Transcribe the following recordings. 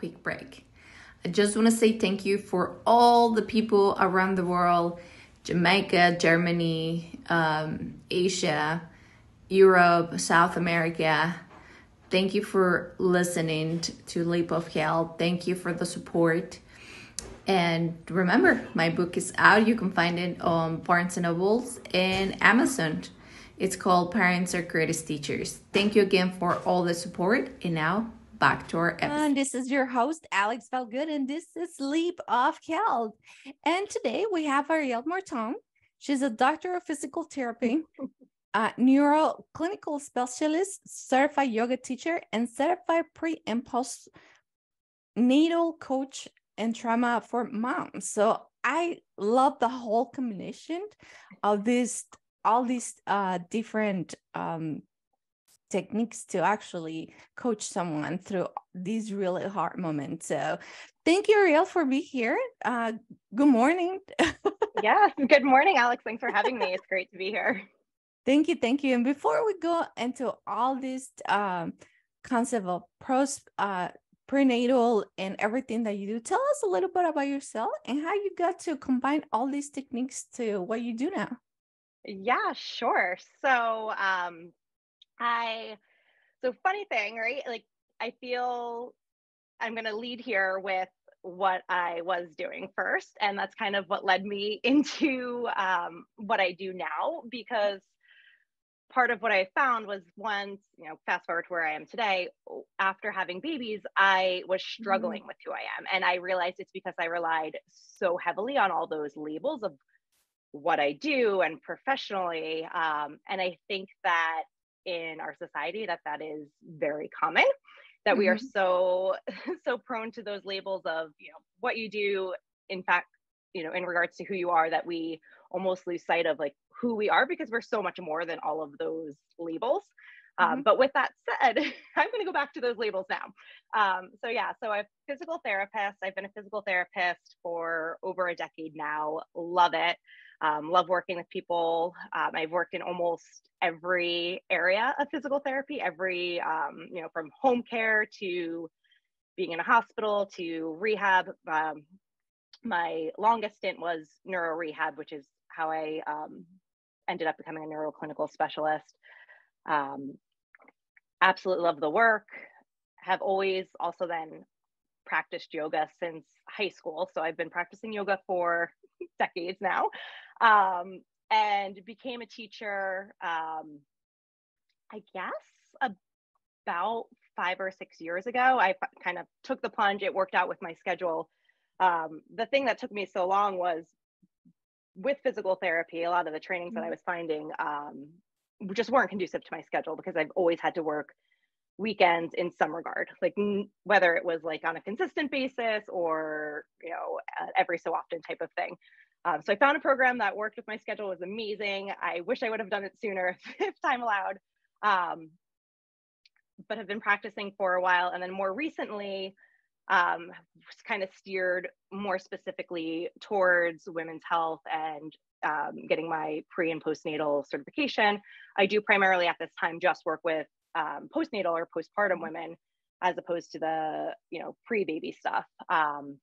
quick break. I just want to say thank you for all the people around the world Jamaica, Germany, um, Asia, Europe, South America. Thank you for listening to Leap of Health. Thank you for the support. And remember, my book is out. You can find it on Barnes and Nobles and Amazon. It's called Parents Are Greatest Teachers. Thank you again for all the support. And now back to our episode. And this is your host, Alex Balgood, and this is Leap of Health. And today we have Arielle Martone. She's a doctor of physical therapy, a neuroclinical specialist, certified yoga teacher, and certified pre and post natal coach and trauma for moms. So I love the whole combination of this all these uh, different um, techniques to actually coach someone through these really hard moments. So thank you, Arielle, for being here. Uh, good morning. yes, good morning, Alex. Thanks for having me. It's great to be here. Thank you, thank you. And before we go into all this um, concept of pros, uh, prenatal and everything that you do, tell us a little bit about yourself and how you got to combine all these techniques to what you do now. Yeah, sure. So, um, I, so funny thing, right? Like, I feel I'm going to lead here with what I was doing first. And that's kind of what led me into um, what I do now, because part of what I found was once, you know, fast forward to where I am today, after having babies, I was struggling mm-hmm. with who I am. And I realized it's because I relied so heavily on all those labels of what I do and professionally. Um, and I think that in our society that that is very common that mm-hmm. we are mm-hmm. so so prone to those labels of you know what you do in fact you know in regards to who you are that we almost lose sight of like who we are because we're so much more than all of those labels um, mm-hmm. um, but with that said i'm going to go back to those labels now um, so yeah so i'm a physical therapist i've been a physical therapist for over a decade now love it um, love working with people. Um, I've worked in almost every area of physical therapy, every, um, you know, from home care to being in a hospital to rehab. Um, my longest stint was neuro rehab, which is how I um, ended up becoming a neuroclinical specialist. Um, absolutely love the work. Have always also then practiced yoga since high school. So I've been practicing yoga for decades now um, and became a teacher, um, I guess, about five or six years ago. I kind of took the plunge, it worked out with my schedule. Um, the thing that took me so long was with physical therapy, a lot of the trainings that I mm-hmm. was finding um, just weren't conducive to my schedule because I've always had to work weekends in some regard like whether it was like on a consistent basis or you know every so often type of thing um, so I found a program that worked with my schedule, was amazing. I wish I would have done it sooner if, time allowed, um, but have been practicing for a while. And then more recently, um, kind of steered more specifically towards women's health and um, getting my pre and postnatal certification. I do primarily at this time just work with um, postnatal or postpartum women as opposed to the you know pre-baby stuff. Um,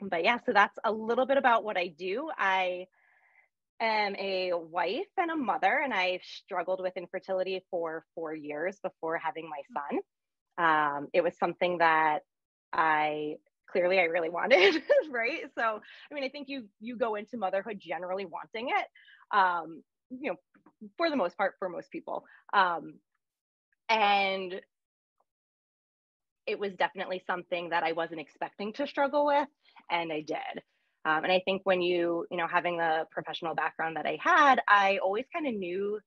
but yeah, so that's a little bit about what I do. I am a wife and a mother, and I've struggled with infertility for four years before having my son. Um, it was something that I clearly I really wanted, right? So, I mean, I think you you go into motherhood generally wanting it, um, you know, for the most part, for most people. Um, and it was definitely something that I wasn't expecting to struggle with and I did. Um, and I think when you, you know, having the professional background that I had, I always kind of knew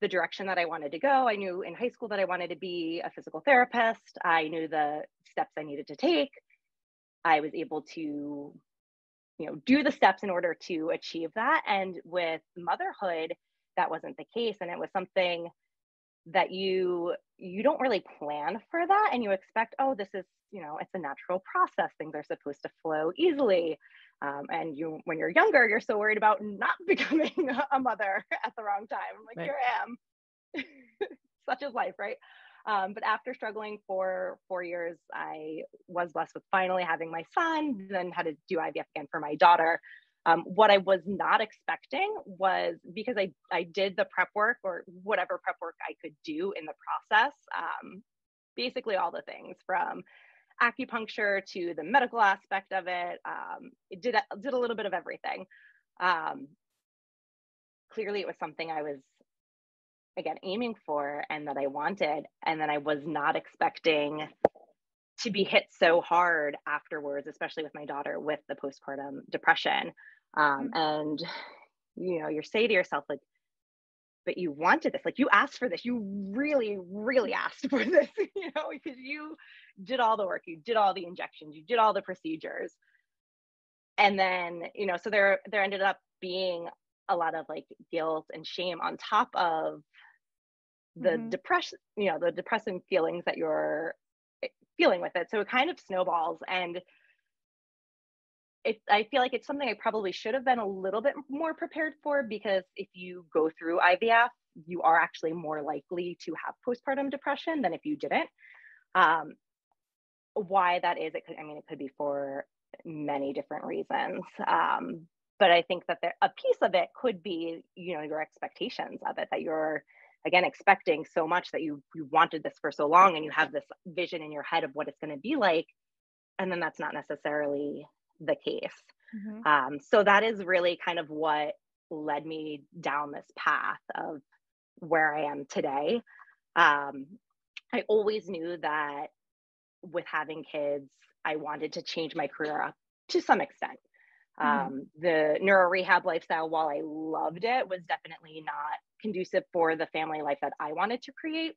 the direction that I wanted to go. I knew in high school that I wanted to be a physical therapist. I knew the steps I needed to take. I was able to, you know, do the steps in order to achieve that. And with motherhood, that wasn't the case. And it was something that you you don't really plan for that and you expect oh this is you know it's a natural process. Things are supposed to flow easily. Um, and you when you're younger you're so worried about not becoming a mother at the wrong time. Like right. here i am. Such is life right? Um, but after struggling for four years, I was blessed with finally having my son, then had to do IVF again for my daughter. Um, what I was not expecting was because I, I did the prep work or whatever prep work I could do in the process, um, basically all the things from acupuncture to the medical aspect of it. Um, it did, did a little bit of everything. Um, clearly, it was something I was again aiming for and that I wanted, and then I was not expecting to be hit so hard afterwards, especially with my daughter with the postpartum depression. Um, mm-hmm. And you know, you say to yourself like, but you wanted this, like you asked for this, you really, really asked for this, you know, because you did all the work, you did all the injections, you did all the procedures. And then, you know, so there there ended up being a lot of like guilt and shame on top of the mm-hmm. depression, you know, the depressing feelings that you're eh, feeling with it. So it kind of snowballs and it, I feel like it's something I probably should have been a little bit more prepared for because if you go through IVF, you are actually more likely to have postpartum depression than if you didn't. Um, why that is, it could, I mean, it could be for many different reasons. Um, but I think that there, a piece of it could be, you know, your expectations of it, that you're, again, expecting so much that you, you wanted this for so long and you have this vision in your head of what it's going to be like. And then that's not necessarily the case. Mm-hmm. Um, so that is really kind of what led me down this path of where I am today. Um, I always knew that with having kids, I wanted to change my career up to some extent. Mm-hmm. Um, the neuro rehab lifestyle, while I loved it, was definitely not conducive for the family life that I wanted to create.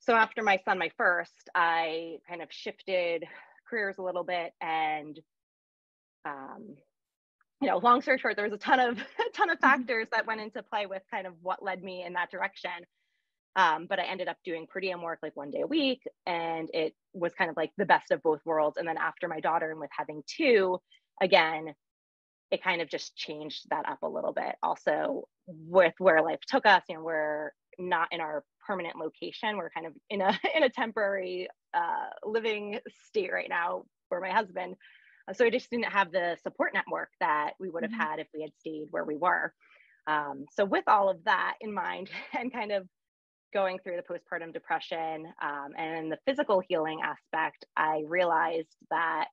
So after my son, my first, I kind of shifted careers a little bit and um, you know, long story short, there was a ton of a ton of mm-hmm. factors that went into play with kind of what led me in that direction. Um, but I ended up doing per diem work like one day a week, and it was kind of like the best of both worlds. And then after my daughter and with having two, again, it kind of just changed that up a little bit. Also, with where life took us, you know, we're not in our permanent location. We're kind of in a in a temporary uh, living state right now for my husband. So I just didn't have the support network that we would have mm-hmm. had if we had stayed where we were. Um, so with all of that in mind and kind of going through the postpartum depression um, and the physical healing aspect, I realized that,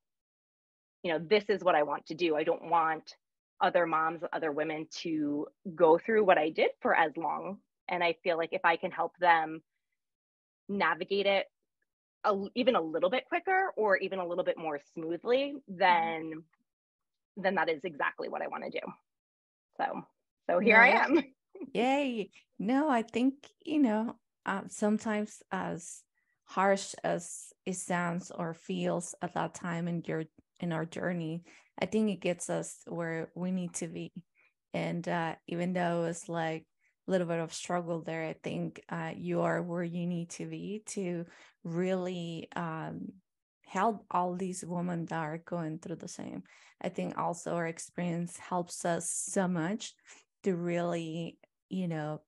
you know, this is what I want to do. I don't want other moms, other women to go through what I did for as long. And I feel like if I can help them navigate it a, even a little bit quicker or even a little bit more smoothly, mm-hmm. then then that is exactly what I want to do. So so here yeah. I am. Yay. No, I think, you know, uh, sometimes as harsh as it sounds or feels at that time in your in our journey, I think it gets us where we need to be. And uh, even though it's like little bit of struggle there, I think uh, you are where you need to be to really um, help all these women that are going through the same. I think also our experience helps us so much to really, you know,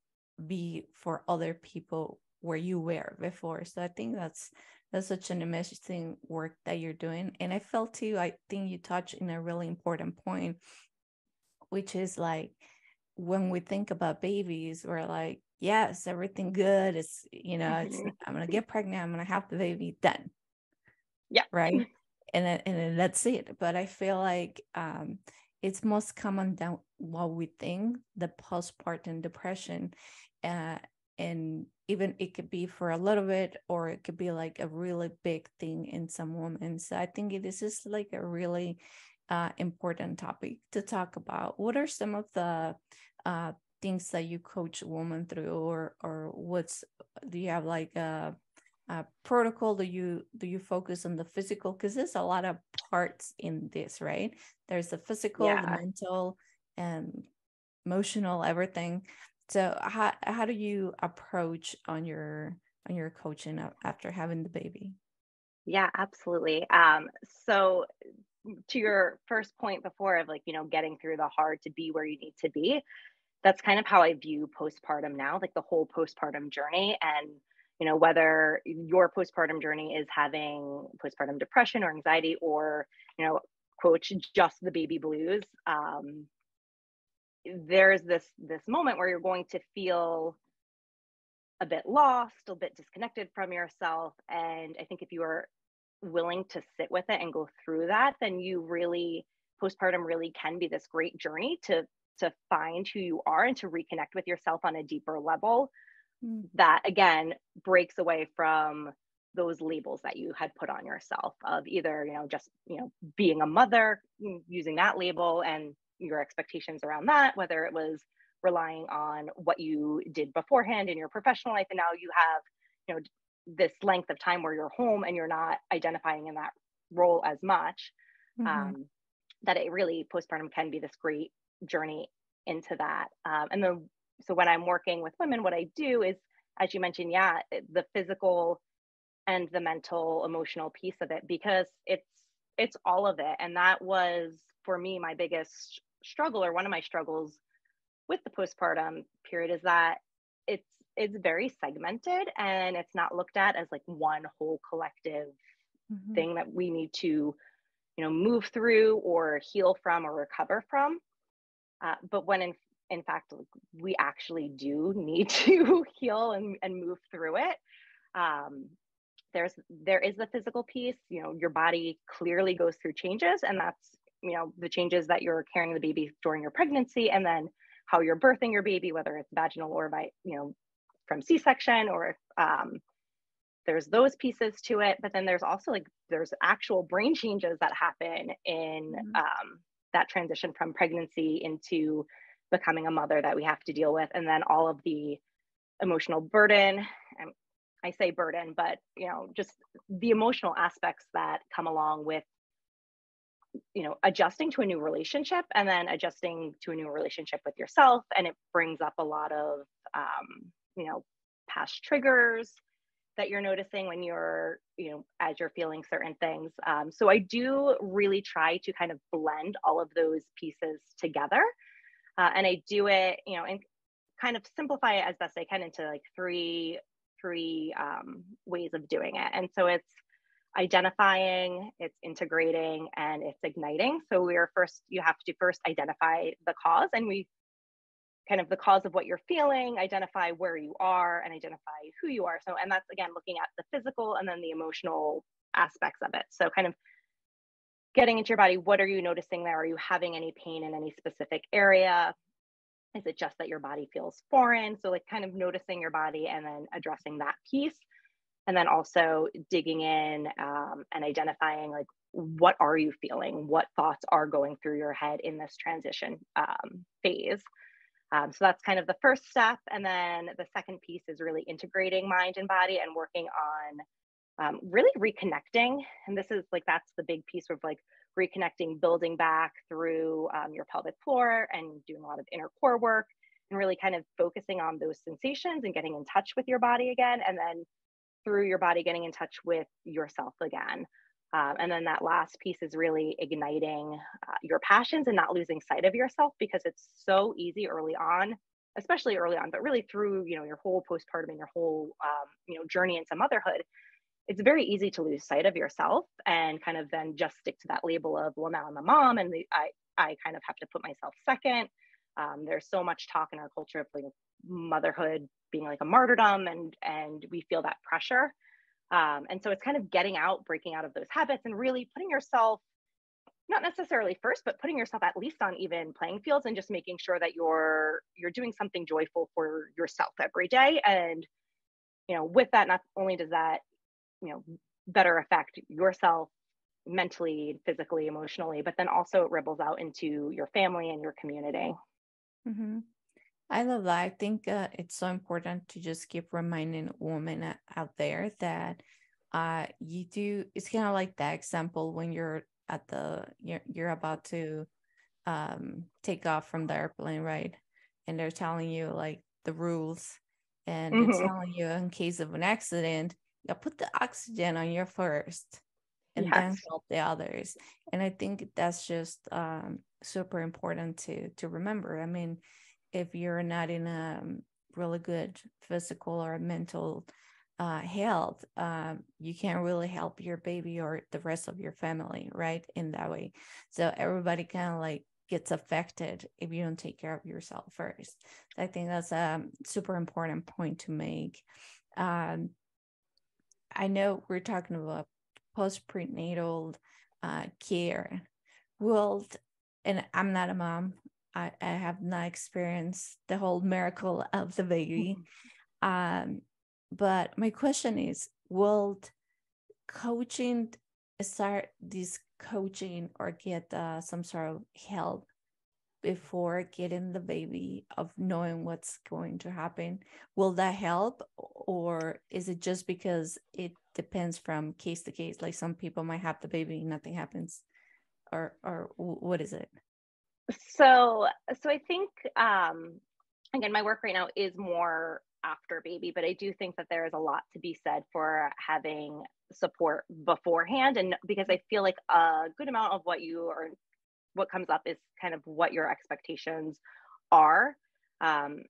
be for other people where you were before. So I think that's that's such an amazing work that you're doing. And I felt too, I think you touched in a really important point, which is like when we think about babies, we're like, yes, everything good. It's, you know, it's, mm-hmm. I'm going to get pregnant. I'm going to have the baby done. Yeah. Right. And then, and then that's it. But I feel like um, it's most common than what we think, the postpartum depression. Uh, and even it could be for a little bit or it could be like a really big thing in some women so i think this is like a really uh, important topic to talk about what are some of the uh, things that you coach women through or or what's do you have like a, a protocol? Do you do you focus on the physical? Because there's a lot of parts in this right? There's the physical yeah. the mental and emotional everything. So how how do you approach on your on your coaching after having the baby? Yeah absolutely. Um so to your first point before of like you know getting through the hard to be where you need to be that's kind of how I view postpartum now, like the whole postpartum journey. And you know whether your postpartum journey is having postpartum depression or anxiety or you know quote just the baby blues um, there's this this moment where you're going to feel a bit lost a bit disconnected from yourself and i think if you are willing to sit with it and go through that then you really postpartum really can be this great journey to to find who you are and to reconnect with yourself on a deeper level mm. that again breaks away from those labels that you had put on yourself of either you know just you know being a mother mm, using that label and your expectations around that whether it was relying on what you did beforehand in your professional life and now you have you know this length of time where you're home and you're not identifying in that role as much mm-hmm. um, that it really postpartum can be this great journey into that. Um, and then so when i'm working with women what i do is as you mentioned yeah the physical and the mental emotional piece of it because it's it's all of it. And that was for me my biggest struggle or one of my struggles with the postpartum period is that it's it's very segmented and it's not looked at as like one whole collective mm-hmm. thing that we need to you know move through or heal from or recover from uh, but when in in fact we actually do need to heal and, and move through it um, there's there is the physical piece you know your body clearly goes through changes and that's you know the changes that you're carrying the baby during your pregnancy and then how you're birthing your baby whether it's vaginal or by you know from c-section or um, there's those pieces to it but then there's also like there's actual brain changes that happen in mm-hmm. um, that transition from pregnancy into becoming a mother that we have to deal with. And then all of the emotional burden and i say burden but you know just the emotional aspects that come along with you know adjusting to a new relationship and then adjusting to a new relationship with yourself. And it brings up a lot of um, you know past triggers that you're noticing when you're you know as you're feeling certain things. Um, so i do really try to kind of blend all of those pieces together. Uh, and i do it you know and kind of simplify it as best i can into like three three um, ways of doing it. And so it's identifying, it's integrating, and it's igniting. So we are first, you have to first identify the cause and we kind of the cause of what you're feeling, identify where you are and identify who you are. So, and that's again looking at the physical and then the emotional aspects of it. So kind of getting into your body, what are you noticing there? Are you having any pain in any specific area? Is it just that your body feels foreign? So like kind of noticing your body and then addressing that piece and then also digging in um, and identifying like what are you feeling what thoughts are going through your head in this transition um, phase um, so that's kind of the first step and then the second piece is really integrating mind and body and working on um, really reconnecting and this is like that's the big piece of like reconnecting building back through um, your pelvic floor and doing a lot of inner core work and really kind of focusing on those sensations and getting in touch with your body again and then through your body getting in touch with yourself again. Um, and then that last piece is really igniting uh, your passions and not losing sight of yourself because it's so easy early on, especially early on, but really through you know your whole postpartum and your whole um, you know journey into motherhood. It's very easy to lose sight of yourself and kind of then just stick to that label of well now I'm a mom and the, I I kind of have to put myself second. Um, there's so much talk in our culture of like motherhood being like a martyrdom and and we feel that pressure um, and so it's kind of getting out breaking out of those habits and really putting yourself not necessarily first but putting yourself at least on even playing fields and just making sure that you're you're doing something joyful for yourself every day and you know with that not only does that you know better affect yourself mentally physically emotionally but then also it ripples out into your family and your community mm-hmm. I love that. I think uh, it's so important to just keep reminding women out there that uh, you do. It's kind of like that example when you're at the you're you're about to um, take off from the airplane, right? And they're telling you like the rules, and mm-hmm. they're telling you in case of an accident, you put the oxygen on your first, and yes. then help the others. And I think that's just um, super important to to remember. I mean if you're not in a really good physical or mental uh, health, um, you can't really help your baby or the rest of your family, right? In that way. So everybody kind of like gets affected if you don't take care of yourself first. I think that's a super important point to make. Um, I know we're talking about post prenatal uh, care. Well, and I'm not a mom. I, I have not experienced the whole miracle of the baby. Um, but my question is will coaching start this coaching or get uh, some sort of help before getting the baby of knowing what's going to happen? Will that help or is it just because it depends from case to case? Like some people might have the baby nothing happens. Or or what is it so so i think um again my work right now is more after baby, but I do think that there is a lot to be said for having support beforehand. And because I feel like a good amount of what you are, what comes up is kind of what your expectations are. Um,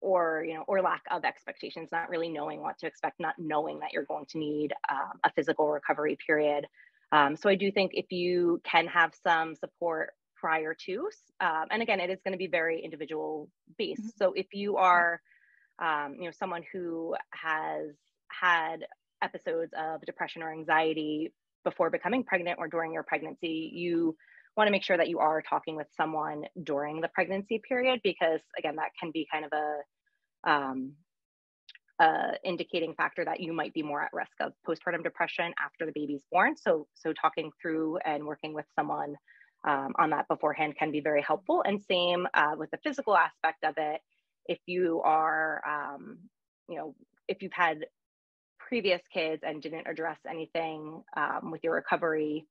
or you know or lack of expectations not really knowing what to expect not knowing that you're going to need um, a physical recovery period um, so i do think if you can have some support prior to um, and again it is going to be very individual based mm-hmm. so if you are um, you know, someone who has had episodes of depression or anxiety before becoming pregnant or during your pregnancy, you want to make sure that you are talking with someone during the pregnancy period because again, that can be kind of a um, uh, indicating factor that you might be more at risk of postpartum depression after the baby's born. So, so talking through and working with someone um, on that beforehand can be very helpful. And same uh, with the physical aspect of it if you are um, you know if you've had previous kids and didn't address anything um, with your recovery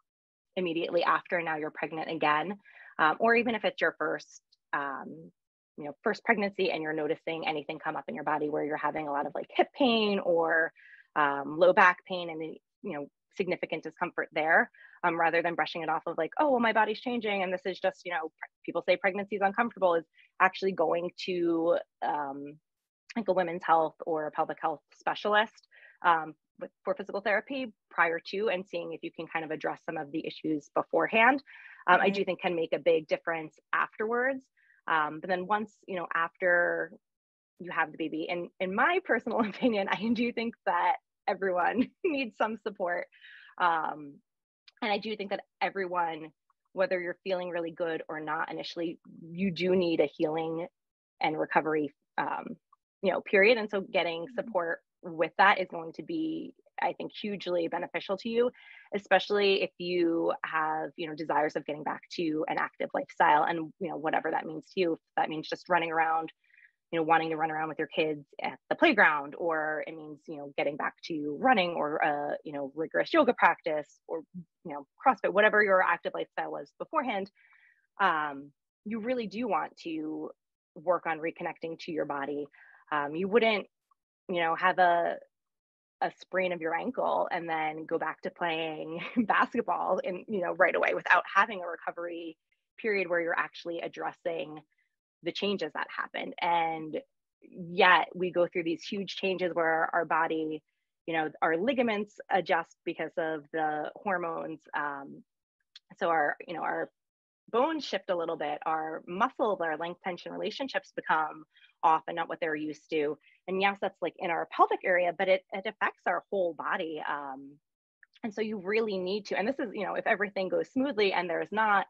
immediately after now you're pregnant again um, or even if it's your first um, you know first pregnancy and you're noticing anything come up in your body where you're having a lot of like hip pain or um, low back pain and you know significant discomfort there um, rather than brushing it off of like, oh, well, my body's changing. And this is just, you know, people say pregnancy is uncomfortable is actually going to um, like a women's health or a pelvic health specialist um, with, for physical therapy prior to and seeing if you can kind of address some of the issues beforehand. Um, I do think can make a big difference afterwards. Um, but then once, you know, after you have the baby, and in my personal opinion, I do think that everyone needs some support um, and I do think that everyone, whether you're feeling really good or not initially, you do need a healing and recovery, um, you know, period. And so getting mm-hmm. support with that is going to be I think hugely beneficial to you, especially if you have, you know, desires of getting back to an active lifestyle and, you know, whatever that means to you. If that means just running around you know wanting to run around with your kids at the playground or it means you know getting back to running or uh, you know rigorous yoga practice or you know crossfit whatever your active lifestyle was beforehand um, you really do want to work on reconnecting to your body. Um, you wouldn't you know have a a sprain of your ankle and then go back to playing basketball and you know right away without having a recovery period where you're actually addressing the changes that happen and yet we go through these huge changes where our body you know our ligaments adjust because of the hormones. Um, so our you know our bones shift a little bit. Our muscles our length tension relationships become off and not what they're used to. And yes that's like in our pelvic area but it, it affects our whole body. Um, and so you really need to and this is you know if everything goes smoothly and there's not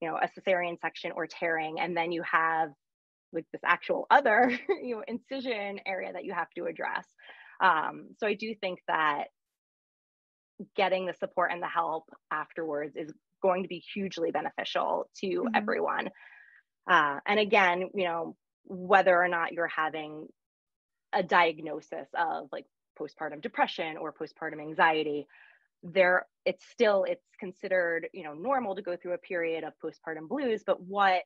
you know a cesarean section or tearing and then you have like this actual other you know incision area that you have to address um, so i do think that getting the support and the help afterwards is going to be hugely beneficial to mm-hmm. everyone uh, and again you know whether or not you're having a diagnosis of like postpartum depression or postpartum anxiety there it's still it's considered you know normal to go through a period of postpartum blues but what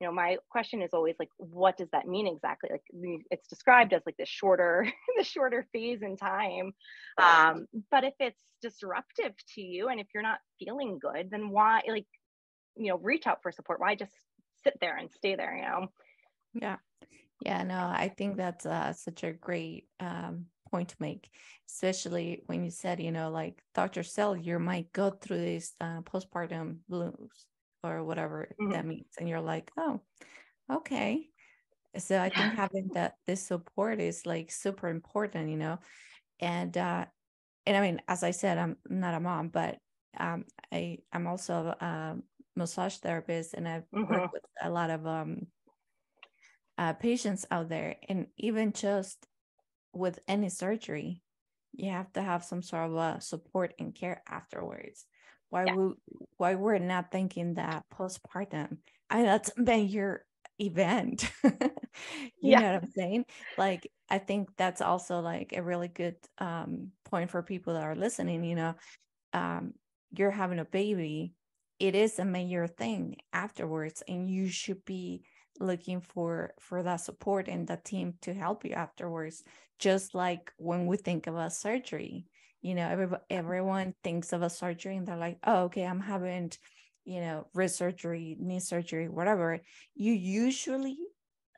you know my question is always like what does that mean exactly? Like it's described as like the shorter the shorter phase in time. Um, but if it's disruptive to you and if you're not feeling good then why like you know reach out for support. Why just sit there and stay there you know? Yeah. Yeah no i think that's uh, such a great um, point to make, especially when you said, you know, like Dr. Cell, you might go through this uh, postpartum blues or whatever mm-hmm. that means. And you're like, oh, okay. So I think having that this support is like super important, you know. And uh and I mean, as I said, I'm not a mom, but um I I'm also a massage therapist and I've mm-hmm. worked with a lot of um uh, patients out there and even just with any surgery you have to have some sort of a support and care afterwards why yeah. we why we're not thinking that postpartum I that's been your event you yeah. know what i'm saying like i think that's also like a really good um point for people that are listening you know um you're having a baby it is a major thing afterwards and you should be looking for for that support and the team to help you afterwards just like when we think about surgery you know every, everyone thinks of a surgery and they're like oh okay i'm having you know wrist surgery knee surgery whatever. You usually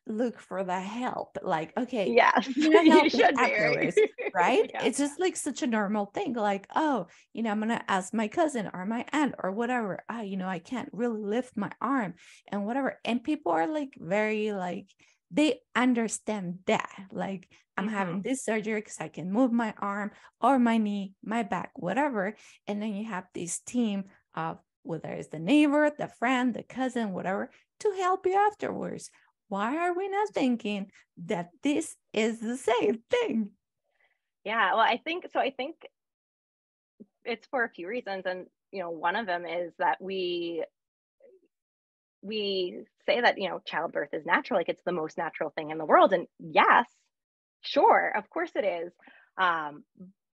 look for the help like okay yeah you, should afterwards, right yeah. it's just like such a normal thing like oh you know i'm gonna ask my cousin or my aunt or whatever ah, you know i can't really lift my arm and whatever and people are like very like they understand that like i'm mm-hmm. having this surgery because i can move my arm or my knee my back whatever and then you have this team of whether it's the neighbor the friend the cousin whatever to help you afterwards why are we not thinking that this is the same thing? Yeah, well, I think so. I think it's for a few reasons. And, you know, one of them is that we, we say that, you know, childbirth is natural, like it's the most natural thing in the world. And yes, sure, of course it is. Um,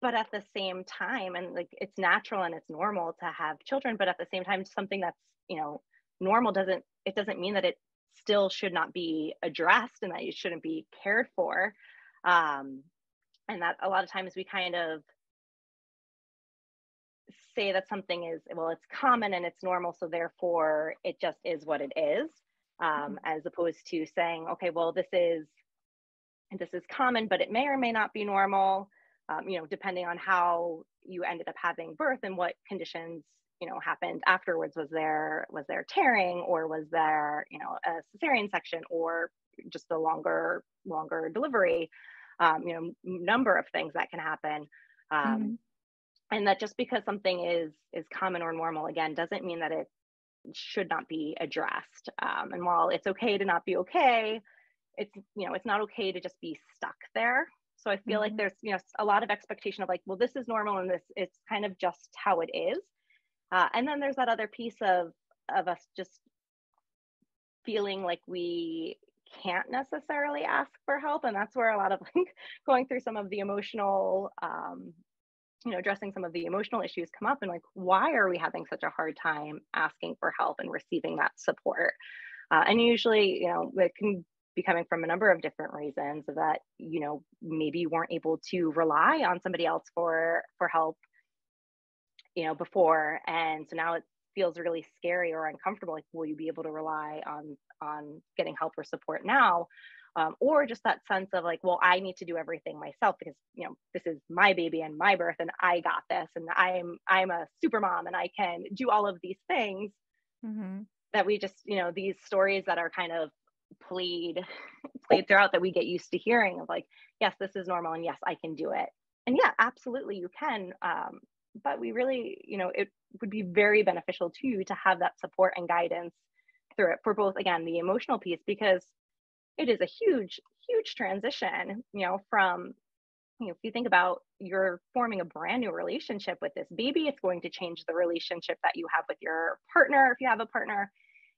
but at the same time, and like it's natural and it's normal to have children, but at the same time, something that's, you know, normal doesn't, it doesn't mean that it still should not be addressed and that you shouldn't be cared for. Um, and that a lot of times we kind of say that something is, well, it's common and it's normal, so therefore it just is what it is, um, mm-hmm. as opposed to saying, okay, well, this is this is common, but it may or may not be normal. Um, you know, depending on how you ended up having birth and what conditions you know happened afterwards was there was there tearing or was there you know a cesarean section or just a longer longer delivery um, you know number of things that can happen um, mm-hmm. and that just because something is is common or normal again doesn't mean that it should not be addressed um, and while it's okay to not be okay it's you know it's not okay to just be stuck there so i feel mm-hmm. like there's you know a lot of expectation of like well this is normal and this it's kind of just how it is uh, and then there's that other piece of of us just feeling like we can't necessarily ask for help, and that's where a lot of like going through some of the emotional, um, you know, addressing some of the emotional issues come up, and like why are we having such a hard time asking for help and receiving that support? Uh, and usually, you know, it can be coming from a number of different reasons that you know maybe you weren't able to rely on somebody else for for help you know, before. And so now it feels really scary or uncomfortable. Like, will you be able to rely on on getting help or support now? Um, or just that sense of like, well, I need to do everything myself because you know this is my baby and my birth, and I got this, and I'm I'm a super mom, and I can do all of these things. Mm-hmm. That we just you know these stories that are kind of played played throughout that we get used to hearing of like, yes, this is normal, and yes, I can do it, and yeah, absolutely, you can. Um, but we really, you know, it would be very beneficial to you to have that support and guidance through it for both, again, the emotional piece, because it is a huge, huge transition, you know, from, you know, if you think about you're forming a brand new relationship with this baby, it's going to change the relationship that you have with your partner. If you have a partner,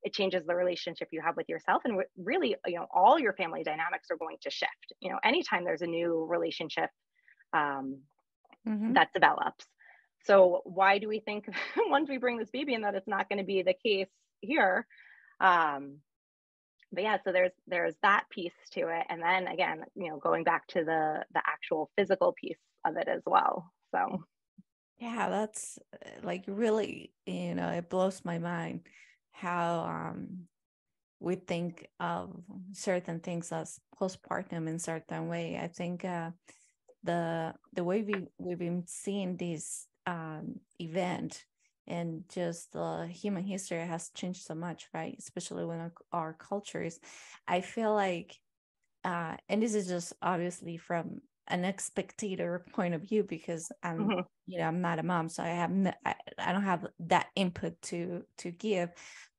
it changes the relationship you have with yourself and really you know all your family dynamics are going to shift you know anytime there's a new relationship um, mm-hmm. that develops so why do we think once we bring this baby in that it's not going to be the case here? Um, but yeah, so there's there's that piece to it, and then again, you know, going back to the the actual physical piece of it as well. So yeah, that's uh, like really, you know, it blows my mind how um we think of certain things as postpartum in certain way. I think uh the the way we we've been seeing this um, event and just the human history has changed so much, right? Especially when our, our cultures. I feel like, uh, and this is just obviously from an spectator point of view because I'm, mm-hmm. you know, I'm not a mom, so I have no, I, I don't have that input to to give.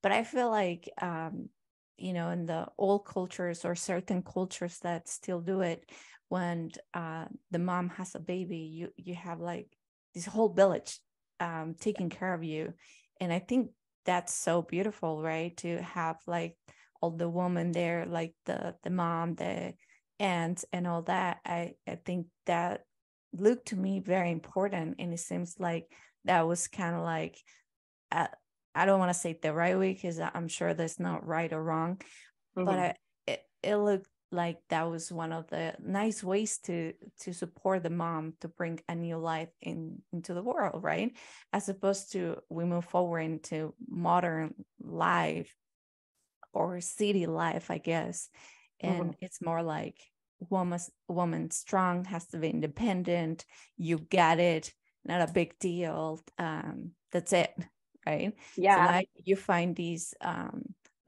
But I feel like, um, you know, in the old cultures or certain cultures that still do it, when uh, the mom has a baby, you you have like this whole village um, taking care of you, and I think that's so beautiful, right? To have like all the women there, like the the mom, the aunts, and all that. I I think that looked to me very important, and it seems like that was kind of like. Uh, I don't want to say the right way because I'm sure that's not right or wrong, mm-hmm. but I, it, it looked like that was one of the nice ways to to support the mom to bring a new life in into the world right? As opposed to we move forward into modern life or city life i guess. And mm-hmm. it's more like woman woman strong has to be independent. You get it. Not a big deal. Um that's it right? Yeah. so you find these um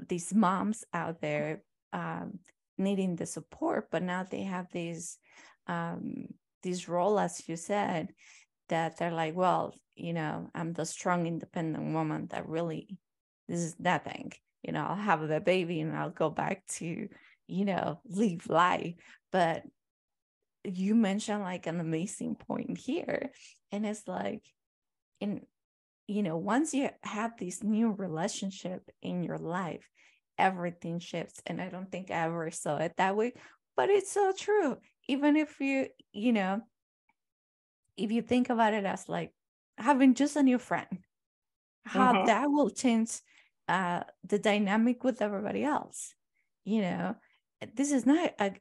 these moms out there um needing the support but now they have these um this role as you said that they're like well you know i'm the strong independent woman that really this is nothing. You know i'll have the baby and i'll go back to you know live life. But you mentioned like an amazing point here and it's like in you know once you have this new relationship in your life everything shifts and i don't think i ever saw it that way but it's so true. Even if you you know if you think about it as like having just a new friend how mm-hmm. that will change uh the dynamic with everybody else you know? This is not a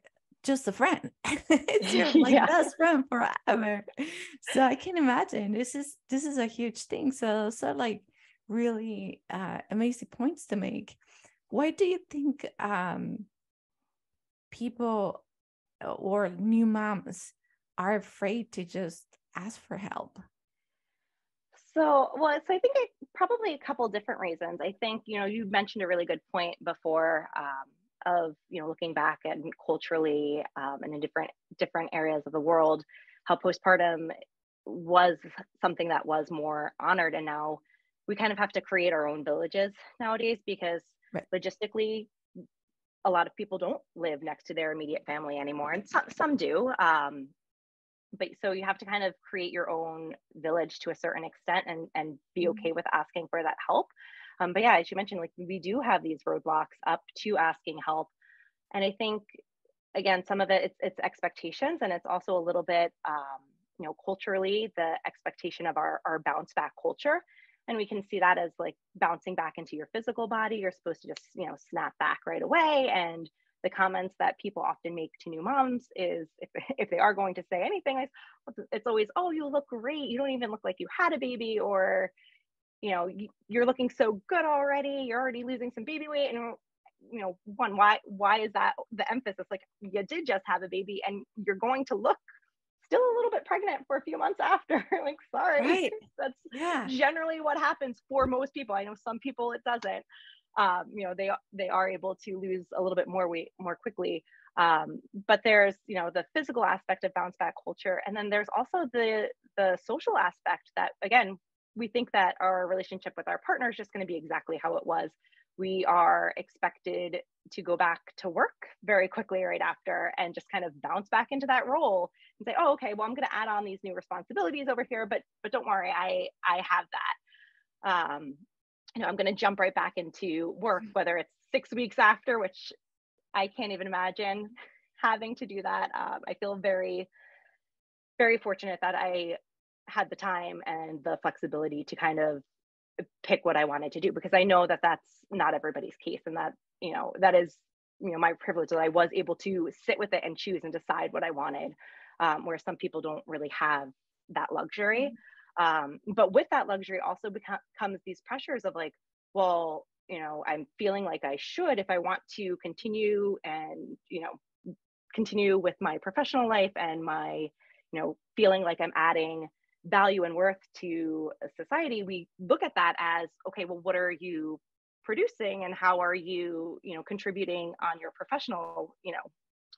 just a friend. It's your like yeah. best friend forever. So i can imagine this is this is a huge thing. So so like really uh amazing points to make why do you think um, people uh, or new moms are afraid to just ask for help? So, well, so I think I, probably a couple different reasons. I think, you know, you mentioned a really good point before um, of, you know, looking back and culturally um, and in different different areas of the world, how postpartum was something that was more honored, and now we kind of have to create our own villages nowadays because right. logistically a lot of people don't live next to their immediate family anymore and some, some do um, but so you have to kind of create your own village to a certain extent and and be mm-hmm. okay with asking for that help um, but yeah as you mentioned like we do have these roadblocks up to asking help and i think again some of it it's, it's expectations and it's also a little bit um, you know culturally the expectation of our, our bounce back culture and we can see that as like bouncing back into your physical body. You're supposed to just you know snap back right away. And the comments that people often make to new moms is if, if they are going to say anything it's always oh you look great. You don't even look like you had a baby or you know you're looking so good already. You're already losing some baby weight. And you know one why why is that the emphasis? Like you did just have a baby and you're going to look still a little bit pregnant for a few months after. like, sorry. Right. That's yeah. generally what happens for most people. I know some people it doesn't. Um, you know, they they are able to lose a little bit more weight more quickly. Um, but there's, you know, the physical aspect of bounce back culture. And then there's also the the social aspect that again, we think that our relationship with our partner is just going to be exactly how it was we are expected to go back to work very quickly right after and just kind of bounce back into that role and say oh okay well i'm going to add on these new responsibilities over here but but don't worry i i have that um you know i'm going to jump right back into work mm-hmm. whether it's six weeks after which i can't even imagine having to do that um, i feel very very fortunate that i had the time and the flexibility to kind of pick what I wanted to do because I know that that's not everybody's case and that you know that is you know my privilege that I was able to sit with it and choose and decide what I wanted um, where some people don't really have that luxury mm-hmm. um, but with that luxury also comes these pressures of like well you know I'm feeling like I should if I want to continue and you know continue with my professional life and my you know feeling like i'm adding value and worth to society we look at that as okay well what are you producing and how are you you know contributing on your professional you know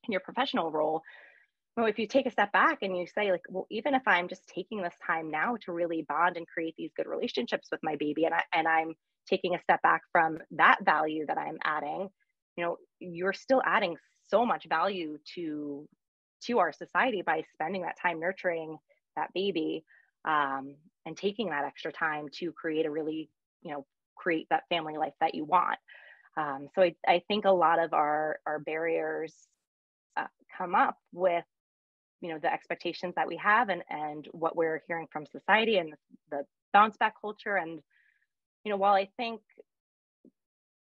in your professional role. Well if you take a step back and you say like well even if i'm just taking this time now to really bond and create these good relationships with my baby and I and I'm taking a step back from that value that I'm adding you know you're still adding so much value to to our society by spending that time nurturing that baby um, and taking that extra time to create a really you know create that family life that you want. Um, so I, I think a lot of our our barriers uh, come up with you know the expectations that we have and and what we're hearing from society and the bounce back culture. And you know while i think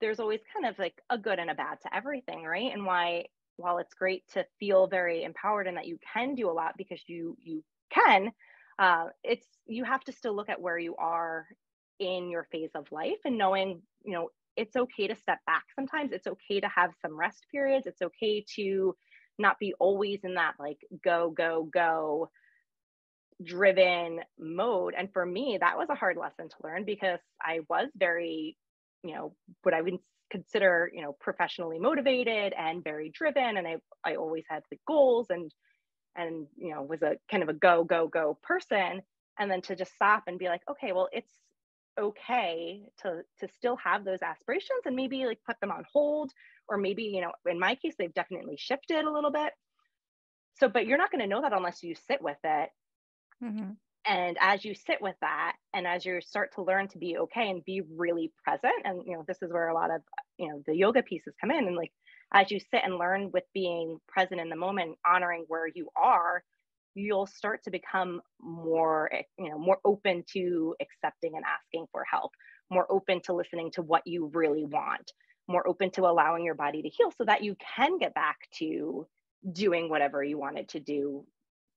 there's always kind of like a good and a bad to everything right? And why while it's great to feel very empowered and that you can do a lot because you you can uh, it's you have to still look at where you are in your phase of life and knowing you know it's okay to step back sometimes. It's okay to have some rest periods. It's okay to not be always in that like go go go driven mode. And for me that was a hard lesson to learn because i was very you know what i would consider you know professionally motivated and very driven. And i i always had the goals and and you know was a kind of a go go go person. And then to just stop and be like okay well it's okay to to still have those aspirations and maybe like put them on hold or maybe you know in my case they've definitely shifted a little bit so but you're not going to know that unless you sit with it mm-hmm. and as you sit with that and as you start to learn to be okay and be really present and you know this is where a lot of you know the yoga pieces come in and like as you sit and learn with being present in the moment honoring where you are you'll start to become more eh, you know more open to accepting and asking for help more open to listening to what you really want more open to allowing your body to heal so that you can get back to doing whatever you wanted to do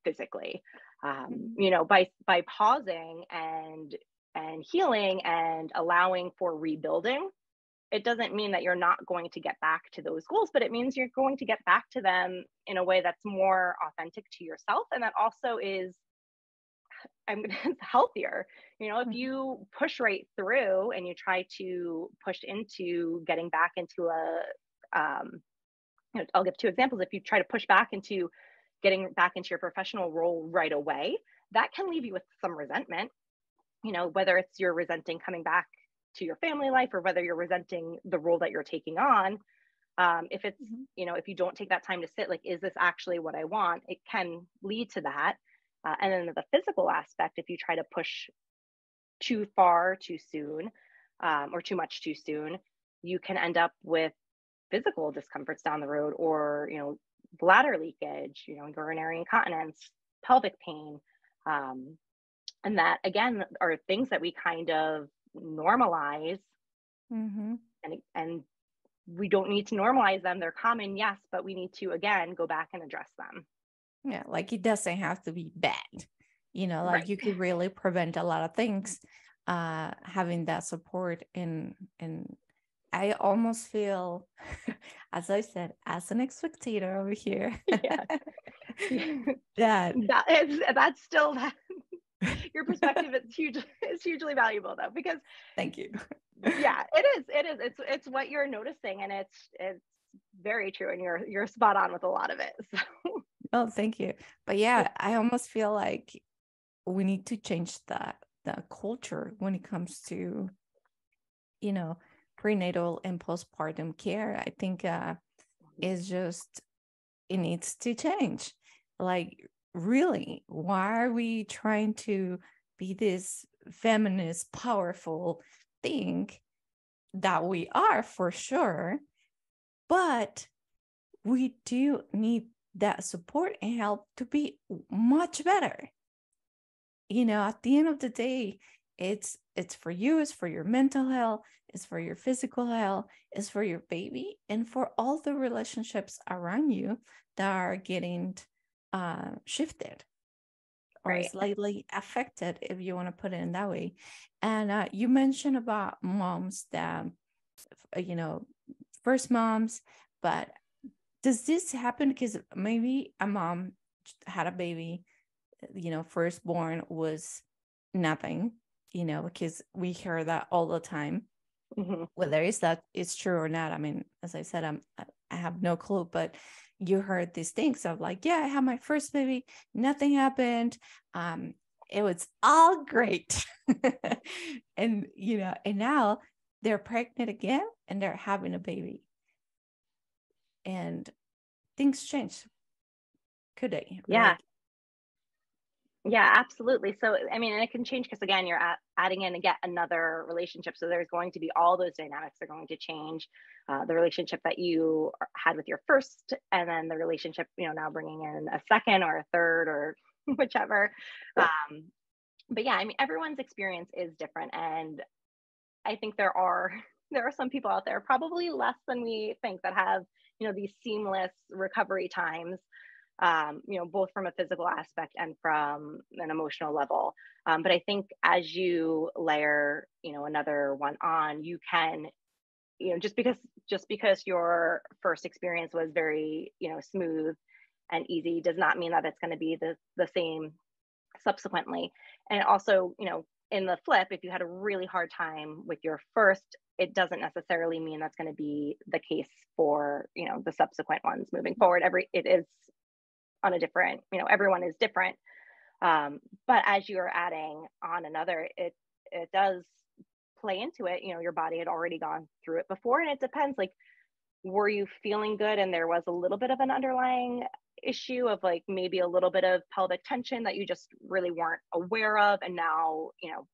physically um, mm-hmm. you know by by pausing and and healing and allowing for rebuilding it doesn't mean that you're not going to get back to those goals, but it means you're going to get back to them in a way that's more authentic to yourself and that also is I'm healthier. You know, if mm-hmm. you push right through and you try to push into getting back into a um, you know, I'll give two examples. If you try to push back into getting back into your professional role right away, that can leave you with some resentment. You know, whether it's you're resenting coming back to your family life or whether you're resenting the role that you're taking on um, if it's mm-hmm. you know if you don't take that time to sit like is this actually what i want it can lead to that uh, and then the physical aspect if you try to push too far too soon um, or too much too soon you can end up with physical discomforts down the road or you know bladder leakage you know urinary incontinence pelvic pain um, and that again are things that we kind of normalize mm-hmm. and and we don't need to normalize them they're common yes but we need to again go back and address them yeah like it doesn't have to be bad you know like right. you could really prevent a lot of things uh having that support and and i almost feel as i said as an expectator over here yeah. that that is that's still that your perspective is huge is hugely valuable though because thank you. Yeah it is it is. It's it's what you're noticing and it's it's very true and you're you're spot on with a lot of it so. Oh thank you. But yeah i almost feel like we need to change that the culture when it comes to you know prenatal and postpartum care. I think uh is just it needs to change. Like really why are we trying to be this feminist powerful thing that we are for sure but we do need that support and help to be much better? You know at the end of the day it's it's for you it's for your mental health it's for your physical health it's for your baby and for all the relationships around you that are getting uh, shifted or right. slightly affected, if you want to put it in that way. And uh, you mentioned about moms that, uh, you know, first moms, but does this happen because maybe a mom had a baby you know firstborn was nothing you know because we hear that all the time mm-hmm. whether it's that it's true or not i mean as i said i'm i have no clue but you heard these things of like yeah i had my first baby nothing happened um it was all great. And you know and now they're pregnant again and they're having a baby. And things change. Could they yeah yeah, absolutely. So, I mean, and it can change because again, you're at, adding in again another relationship. So there's going to be all those dynamics are going to change. Uh, the relationship that you had with your first, and then the relationship, you know, now bringing in a second or a third or whichever. Um, but yeah, I mean, everyone's experience is different, and I think there are there are some people out there, probably less than we think, that have you know these seamless recovery times um, you know, both from a physical aspect and from an emotional level. Um, but I think as you layer, you know, another one on, you can, you know, just because just because your first experience was very, you know, smooth and easy does not mean that it's going to be the the same subsequently. And also, you know, in the flip, if you had a really hard time with your first, it doesn't necessarily mean that's going to be the case for you know the subsequent ones moving forward. Every it is on a different, you know, everyone is different. Um, but as you're adding on another, it it does play into it. You know, your body had already gone through it before, and it depends. Like, were you feeling good, and there was a little bit of an underlying issue of like maybe a little bit of pelvic tension that you just really weren't aware of, and now you know,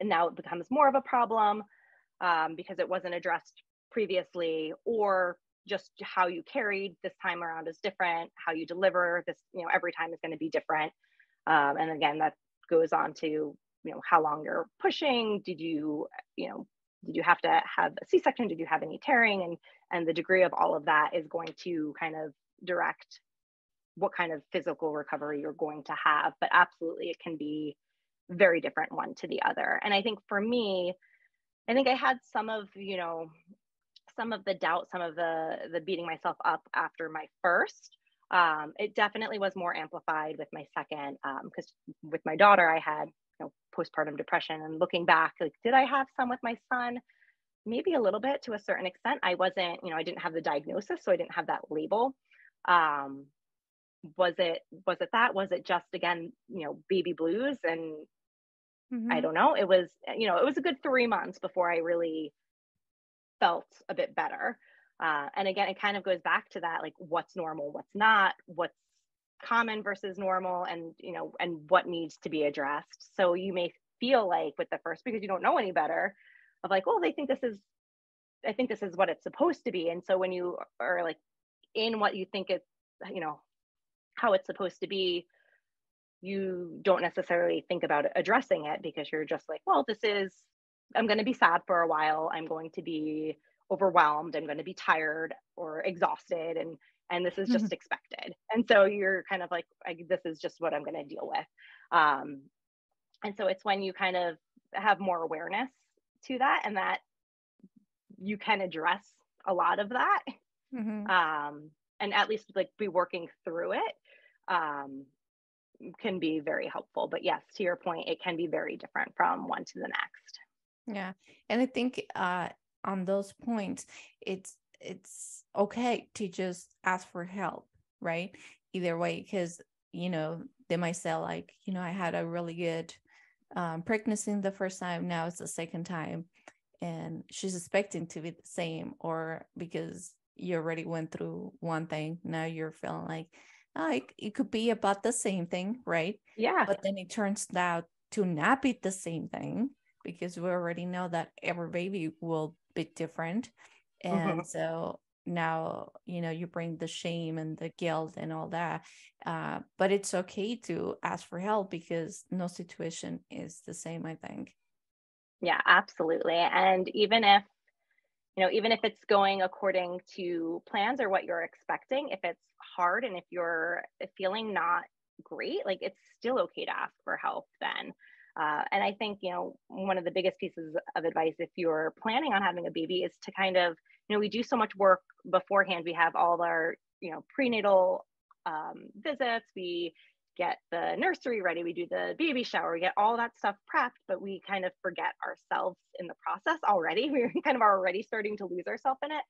and now it becomes more of a problem um, because it wasn't addressed previously, or just how you carried this time around is different how you deliver this you know every time is going to be different. Um, and again that goes on to you know how long you're pushing. Did you you know did you have to have a c-section? Did you have any tearing? And and the degree of all of that is going to kind of direct what kind of physical recovery you're going to have. But absolutely it can be very different one to the other. And i think for me i think i had some of you know some of the doubt, some of the the beating myself up after my first. Um, it definitely was more amplified with my second because um, with my daughter I had you know postpartum depression and looking back like did I have some with my son? Maybe a little bit to a certain extent. I wasn't you know I didn't have the diagnosis so I didn't have that label. Um, was it was it that was it just again you know baby blues and mm-hmm. I don't know it was you know it was a good three months before I really felt a bit better. Uh, and again, it kind of goes back to that like what's normal, what's not, what's common versus normal, and you know, and what needs to be addressed. So you may feel like with the first because you don't know any better of like, well, they think this is, I think this is what it's supposed to be. And so when you are like in what you think it's, you know, how it's supposed to be, you don't necessarily think about addressing it because you're just like, well, this is I'm going to be sad for a while. I'm going to be overwhelmed. I'm going to be tired or exhausted. And, and this is just mm-hmm. expected. And so you're kind of like, this is just what I'm going to deal with. Um, and so it's when you kind of have more awareness to that and that you can address a lot of that. Mm-hmm. Um, and at least like be working through it um, can be very helpful. But yes, to your point, it can be very different from one to the next. Yeah. And I think uh on those points it's it's okay to just ask for help, right? Either way because you know, they might say like, you know, I had a really good um, pregnancy the first time, now it's the second time and she's expecting to be the same or because you already went through one thing, now you're feeling like oh, it, it could be about the same thing, right? Yeah. But then it turns out to not be the same thing because we already know that every baby will be different. And mm-hmm. so now you know you bring the shame and the guilt and all that uh, but it's okay to ask for help because no situation is the same i think. Yeah absolutely. And even if you know even if it's going according to plans or what you're expecting if it's hard and if you're feeling not great like it's still okay to ask for help then uh, and I think, you know, one of the biggest pieces of advice if you're planning on having a baby is to kind of, you know, we do so much work beforehand. We have all our, you know, prenatal um, visits. We get the nursery ready, we do the baby shower, we get all that stuff prepped, but we kind of forget ourselves in the process already. We're kind of already starting to lose ourselves in it.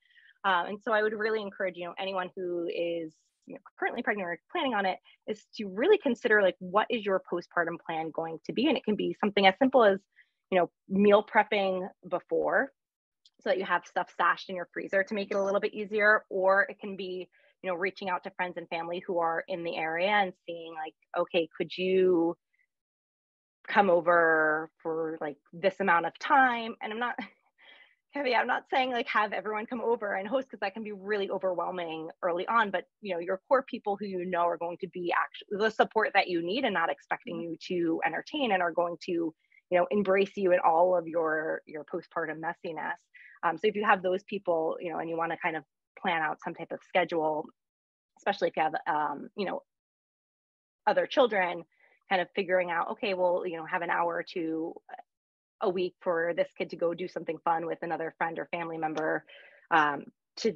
Um, and so I would really encourage, you know, anyone who is you know, currently pregnant or planning on it is to really consider like what is your postpartum plan going to be? And it can be something as simple as you know meal prepping before so that you have stuff stashed in your freezer to make it a little bit easier or it can be you know reaching out to friends and family who are in the area and seeing like okay could you come over for like this amount of time? And i'm not caveat i'm not saying like have everyone come over and host because that can be really overwhelming early on but you know your core people who you know are going to be actually the support that you need and not expecting mm-hmm. you to entertain and are going to you know embrace you in all of your your postpartum messiness um, so if you have those people you know and you want to kind of plan out some type of schedule especially if you have um, you know other children kind of figuring out okay well you know have an hour or two a week for this kid to go do something fun with another friend or family member um, to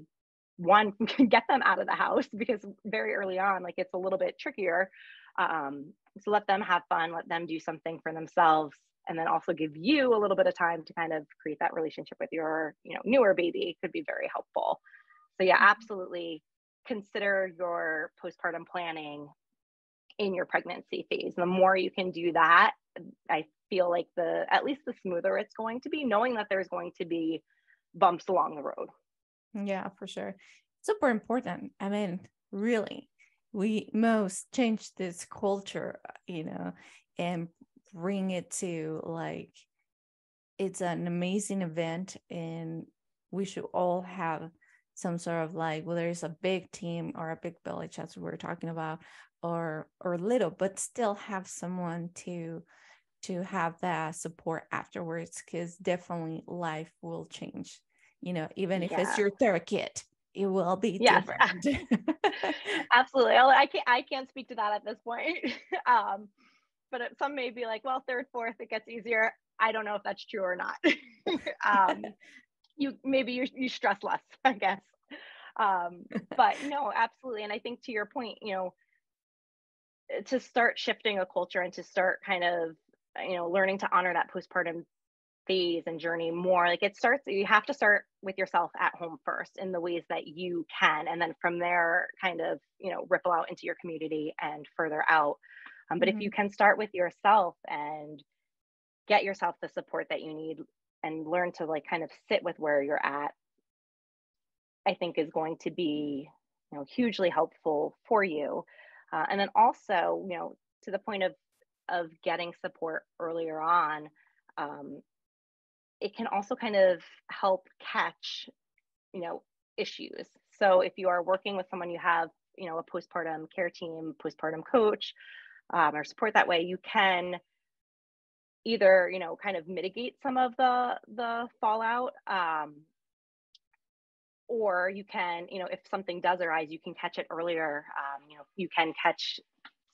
one get them out of the house because very early on like it's a little bit trickier um, so let them have fun let them do something for themselves and then also give you a little bit of time to kind of create that relationship with your you know newer baby could be very helpful so yeah mm-hmm. absolutely consider your postpartum planning in your pregnancy phase the more you can do that i feel like the at least the smoother it's going to be knowing that there's going to be bumps along the road. Yeah for sure. Super important. I mean really we must change this culture uh, you know and bring it to like it's an amazing event and we should all have some sort of like whether it's a big team or a big village as we were talking about or or little but still have someone to to have that support afterwards because definitely life will change you know even if yeah. it's your third kid it will be yes. different. Absolutely. I can't i can't speak to that at this point. Um but some may be like well third fourth it gets easier. I don't know if that's true or not. Um you maybe you, you stress less i guess. Um but no absolutely. And i think to your point you know to start shifting a culture and to start kind of you know learning to honor that postpartum phase and journey more like it starts you have to start with yourself at home first in the ways that you can and then from there kind of you know ripple out into your community and further out um, but mm-hmm. if you can start with yourself and get yourself the support that you need and learn to like kind of sit with where you're at i think is going to be you know hugely helpful for you uh, and then also you know to the point of of getting support earlier on, um, it can also kind of help catch, you know, issues. So if you are working with someone you have, you know, a postpartum care team, postpartum coach, um, or support that way, you can either, you know, kind of mitigate some of the the fallout, um, or you can, you know, if something does arise, you can catch it earlier. Um, you know, you can catch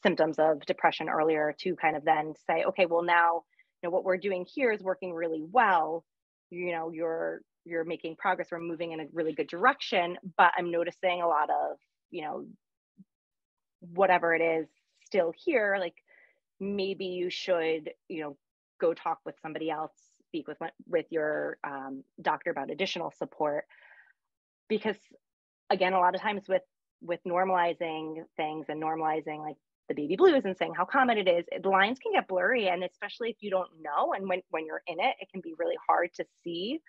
symptoms of depression earlier to kind of then say, okay, well now, you know, what we're doing here is working really well. You know, you're you're making progress, we're moving in a really good direction, but I'm noticing a lot of, you know, whatever it is still here, like maybe you should, you know, go talk with somebody else, speak with with your um, doctor about additional support, because again, a lot of times with with normalizing things and normalizing like the baby blues and saying how common it is the lines can get blurry and especially if you don't know and when when you're in it it can be really hard to see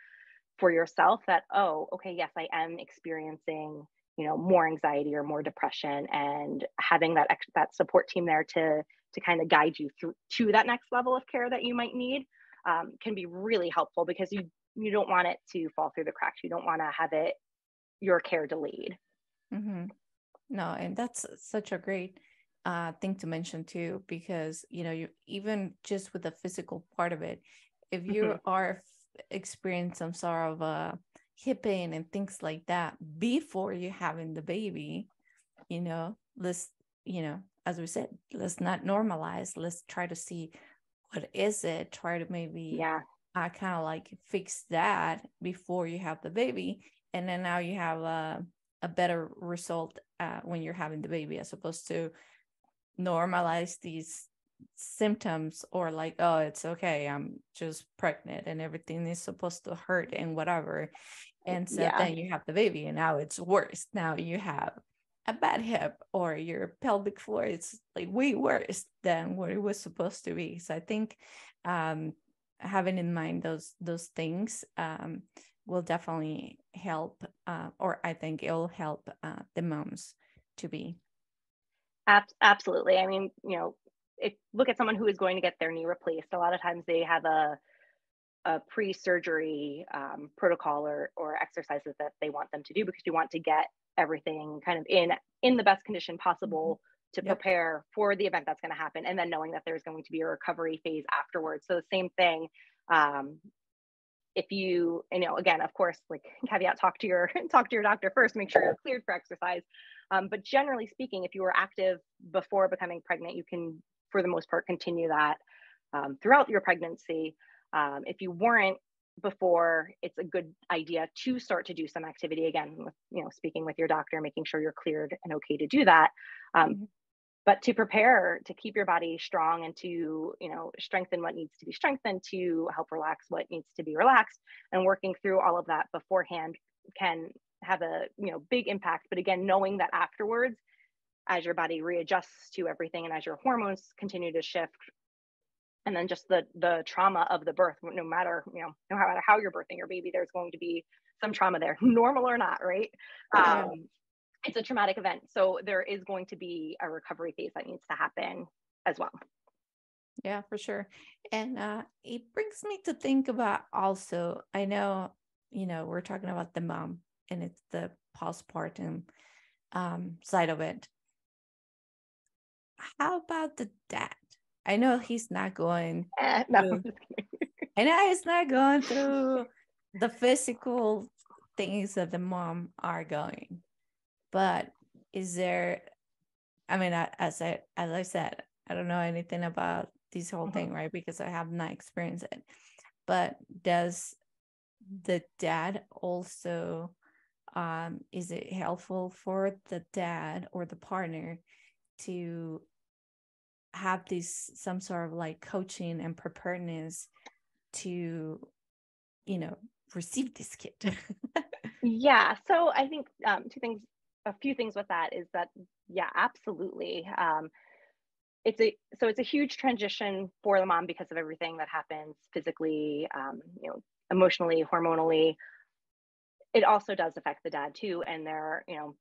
for yourself that oh okay yes i am experiencing you know more anxiety or more depression and having that that support team there to to kind of guide you through to that next level of care that you might need um, can be really helpful because you you don't want it to fall through the cracks you don't want to have it your care delayed mm-hmm. no and that's such a great uh, thing to mention too, because you know, you even just with the physical part of it, if you mm-hmm. are experiencing some sort of uh, hip pain and things like that before you having the baby, you know, let's you know, as we said, let's not normalize. Let's try to see what is it. Try to maybe yeah, uh, kind of like fix that before you have the baby, and then now you have a a better result uh, when you're having the baby as opposed to normalize these symptoms or like oh it's okay i'm just pregnant and everything is supposed to hurt and whatever and so yeah. then you have the baby and now it's worse now you have a bad hip or your pelvic floor is like way worse than what it was supposed to be so i think um, having in mind those those things um, will definitely help uh, or i think it'll help uh, the moms to be absolutely i mean you know if look at someone who is going to get their knee replaced a lot of times they have a a pre-surgery um, protocol or, or exercises that they want them to do because you want to get everything kind of in in the best condition possible mm-hmm. to yep. prepare for the event that's going to happen and then knowing that there's going to be a recovery phase afterwards so the same thing um, if you you know again of course like caveat talk to your talk to your doctor first make sure you're cleared for exercise um, but generally speaking if you were active before becoming pregnant you can for the most part continue that um, throughout your pregnancy um, if you weren't before it's a good idea to start to do some activity again with you know speaking with your doctor making sure you're cleared and okay to do that um, mm-hmm. but to prepare to keep your body strong and to you know strengthen what needs to be strengthened to help relax what needs to be relaxed and working through all of that beforehand can have a you know big impact but again knowing that afterwards as your body readjusts to everything and as your hormones continue to shift and then just the the trauma of the birth no matter you know no matter how you're birthing your baby there's going to be some trauma there normal or not right? Um, it's a traumatic event so there is going to be a recovery phase that needs to happen as well. Yeah for sure. And uh, it brings me to think about also i know you know we're talking about the mom and it's the postpartum um, side of it how about the dad I know he's not going. Eh, no. Through, I know he's not going through the physical things that the mom are going, but is there? I mean, as I as I said, I don't know anything about this whole mm-hmm. thing, right? Because I have not experienced it. But does the dad also? Um, is it helpful for the dad or the partner to have this some sort of like coaching and preparedness to you know receive this kid? Yeah so i think um, two things a few things with that is that yeah absolutely um, it's a so it's a huge transition for the mom because of everything that happens physically um, you know emotionally hormonally it also does affect the dad too and their you know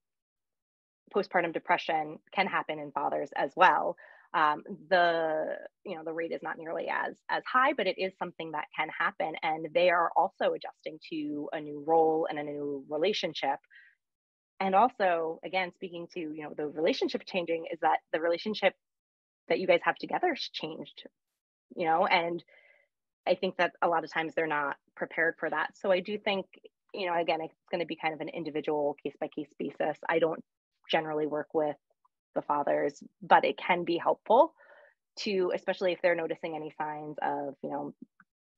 postpartum depression can happen in fathers as well. Um, the you know the rate is not nearly as as high but it is something that can happen and they are also adjusting to a new role and a new relationship. And also again speaking to you know the relationship changing is that the relationship that you guys have together has changed you know and i think that a lot of times they're not prepared for that. So i do think you know again it's going to be kind of an individual case by case basis i don't generally work with the fathers, but it can be helpful to, especially if they're noticing any signs of, you know,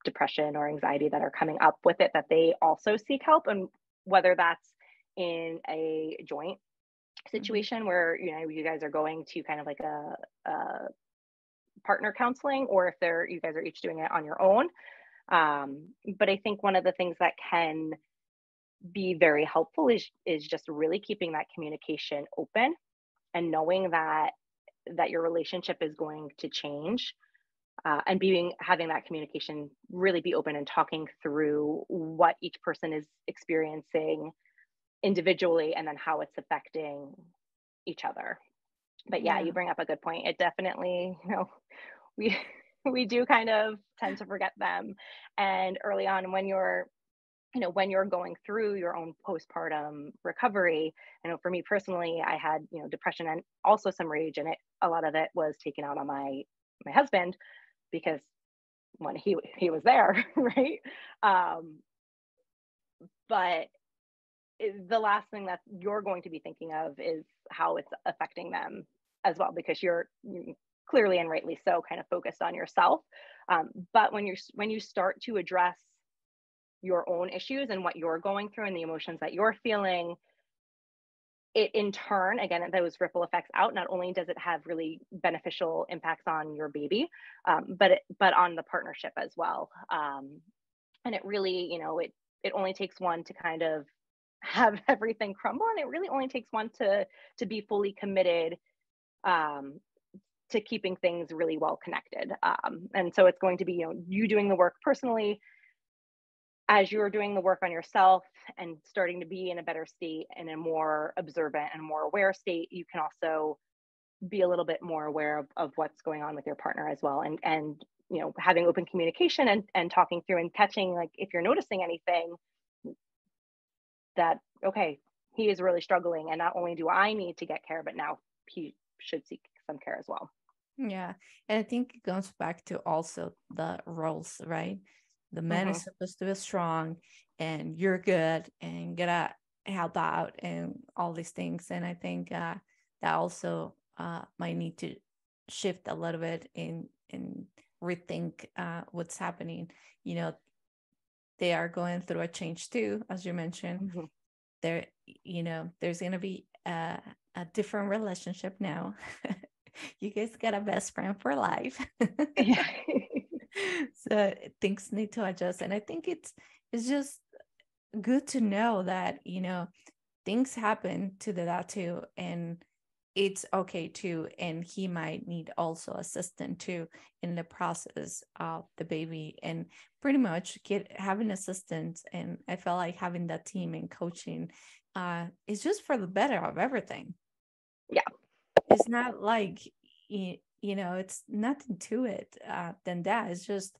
depression or anxiety that are coming up with it, that they also seek help. And whether that's in a joint mm-hmm. situation where, you know, you guys are going to kind of like a, a partner counseling, or if they're, you guys are each doing it on your own. Um, but I think one of the things that can be very helpful is is just really keeping that communication open and knowing that that your relationship is going to change uh, and being having that communication really be open and talking through what each person is experiencing individually and then how it's affecting each other. But yeah, yeah, you bring up a good point. It definitely you know we we do kind of tend to forget them. And early on when you're you know when you're going through your own postpartum recovery i know for me personally i had you know depression and also some rage and it. A lot of it was taken out on my my husband because when he he was there right? Um but the last thing that you're going to be thinking of is how it's affecting them as well because you're clearly and rightly so kind of focused on yourself. Um, but when you're when you start to address your own issues and what you're going through and the emotions that you're feeling it in turn again those ripple effects out. Not only does it have really beneficial impacts on your baby um, but it, but on the partnership as well. Um, and it really you know it it only takes one to kind of have everything crumble and it really only takes one to to be fully committed um, to keeping things really well connected. Um, and so it's going to be you know you doing the work personally as you're doing the work on yourself and starting to be in a better state and a more observant and more aware state, you can also be a little bit more aware of, of what's going on with your partner as well. And and you know, having open communication and, and talking through and catching like if you're noticing anything that okay, he is really struggling and not only do I need to get care, but now he should seek some care as well. Yeah. And I think it goes back to also the roles, right? The man mm-hmm. is supposed to be strong and you're good and gonna help out and all these things. And i think uh, that also uh, might need to shift a little bit in in rethink uh, what's happening. You know they are going through a change too as you mentioned. Mm-hmm. there you know there's going to be a, a different relationship now. You guys got a best friend for life. Yeah so things need to adjust. And i think it's it's just good to know that you know things happen to the dad too and it's okay too and he might need also assistance too in the process of the baby and pretty much get having assistance. And i felt like having that team and coaching uh is just for the better of everything. Yeah. It's not like you know it's nothing to it uh, than that. It's just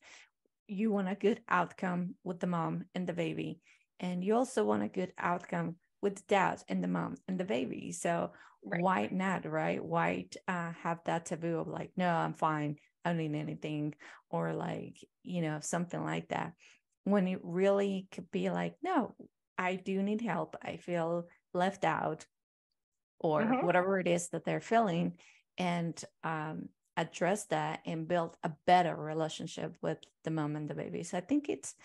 you want a good outcome with the mom and the baby and you also want a good outcome with the dad and the mom and the baby. So right. why not right? Why uh, have that taboo of like no i'm fine. I don't need anything or like you know something like that. When it really could be like no i do need help. I feel left out or mm-hmm. whatever it is that they're feeling and um, address that and build a better relationship with the mom and the baby. So I think it's,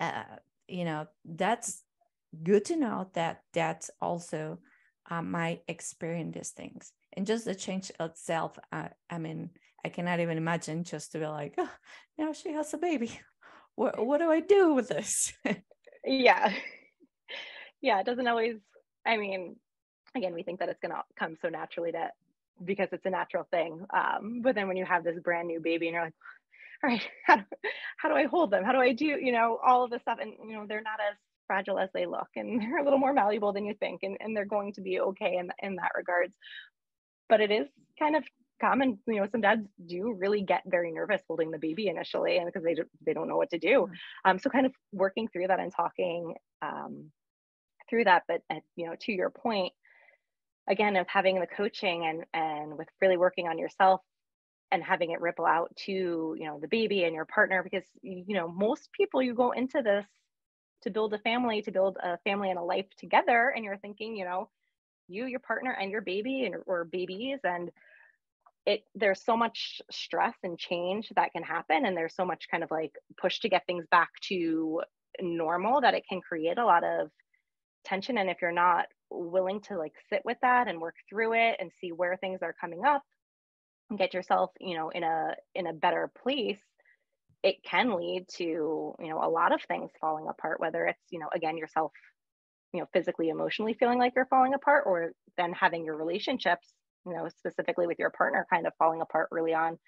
uh, you know, that's good to know that that's also uh, my experience these things and just the change itself. Uh, I mean, I cannot even imagine just to be like, oh, now she has a baby. What what do I do with this? yeah, yeah. It doesn't always. I mean, again, we think that it's going to come so naturally that because it's a natural thing. Um, but then when you have this brand new baby and you're like, all right, how do, how do I hold them? How do I do, you know, all of this stuff? And, you know, they're not as fragile as they look and they're a little more malleable than you think. And, and they're going to be okay in, in that regards. But it is kind of common, you know, some dads do really get very nervous holding the baby initially and because they, they don't know what to do. Mm-hmm. Um, so kind of working through that and talking um, through that. But, uh, you know, to your point, again of having the coaching and and with really working on yourself and having it ripple out to you know the baby and your partner because you know most people you go into this to build a family to build a family and a life together and you're thinking you know you your partner and your baby and or babies and it there's so much stress and change that can happen and there's so much kind of like push to get things back to normal that it can create a lot of tension and if you're not willing to like sit with that and work through it and see where things are coming up and get yourself you know in a in a better place it can lead to you know a lot of things falling apart whether it's you know again yourself you know physically emotionally feeling like you're falling apart or then having your relationships you know specifically with your partner kind of falling apart early on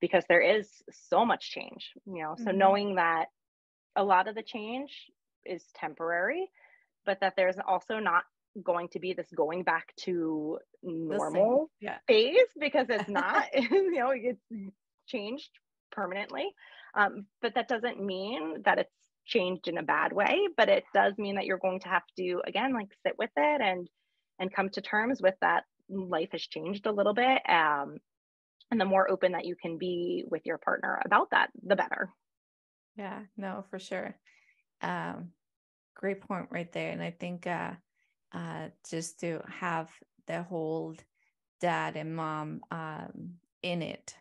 because there is so much change you know so mm-hmm. knowing that a lot of the change is temporary but that there's also not going to be this going back to normal yeah. phase because it's not you know it's changed permanently. Um, but that doesn't mean that it's changed in a bad way but it does mean that you're going to have to again like sit with it and and come to terms with that life has changed a little bit um, and the more open that you can be with your partner about that the better. Yeah no for sure. Um, great point right there and i think uh, uh, just to have the whole dad and mom um, in it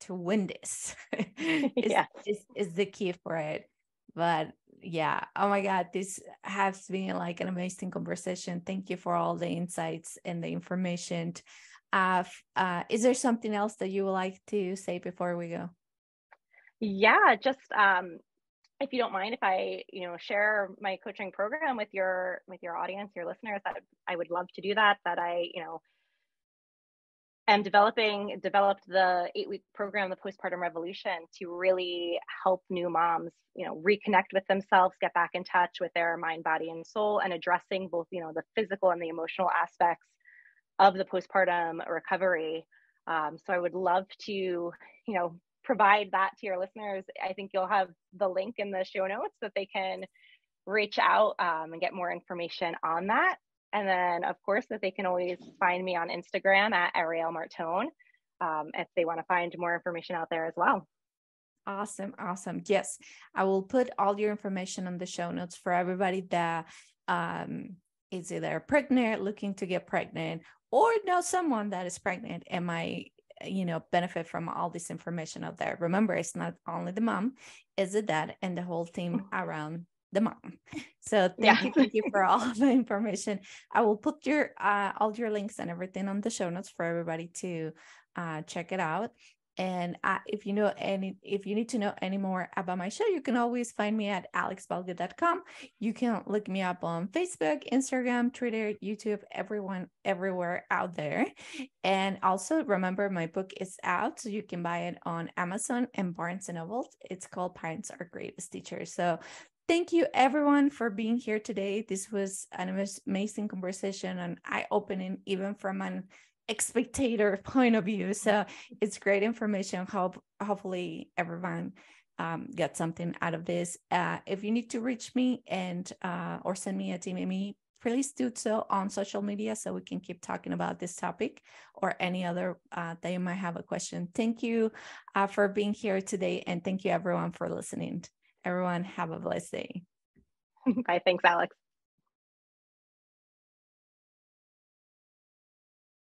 to win this. Is, yeah. is, is the key for it. But yeah oh my god this has been like an amazing conversation. Thank you for all the insights and the information. Uh, uh, is there something else that you would like to say before we go? Yeah just um, if you don't mind if i you know share my coaching program with your with your audience your listeners that i would love to do that that i you know am developing developed the eight week program the postpartum revolution to really help new moms you know reconnect with themselves get back in touch with their mind body and soul and addressing both you know the physical and the emotional aspects of the postpartum recovery. Um, so i would love to you know provide that to your listeners i think you'll have the link in the show notes that they can reach out um, and get more information on that and then, of course, that they can always find me on Instagram at Arielle Martone um, if they want to find more information out there as well. Awesome. Awesome. Yes. I will put all your information on the show notes for everybody that um, is either pregnant, looking to get pregnant, or know someone that is pregnant and might you know benefit from all this information out there remember it's not only the mom it's the dad and the whole team mm-hmm. around the mom. So thank yeah. you, thank you for all the information. I will put your uh, all your links and everything on the show notes for everybody to uh, check it out. And uh, if you know any, if you need to know any more about my show, you can always find me at alexbalgood.com. You can look me up on Facebook, Instagram, Twitter, YouTube, everyone, everywhere out there. And also remember, my book is out, so you can buy it on Amazon and Barnes and Noble. It's called Parents Are Greatest Teachers. So thank you everyone for being here today. This was an amazing conversation and eye opening, even from an spectator point of view. So it's great information. Hope hopefully everyone um, get something out of this. Uh, if you need to reach me and uh, or send me a DM, please do so on social media so we can keep talking about this topic or any other uh, that you might have a question. Thank you uh, for being here today, and thank you everyone for listening. Everyone, have a blessed day. Bye. Thanks, Alex.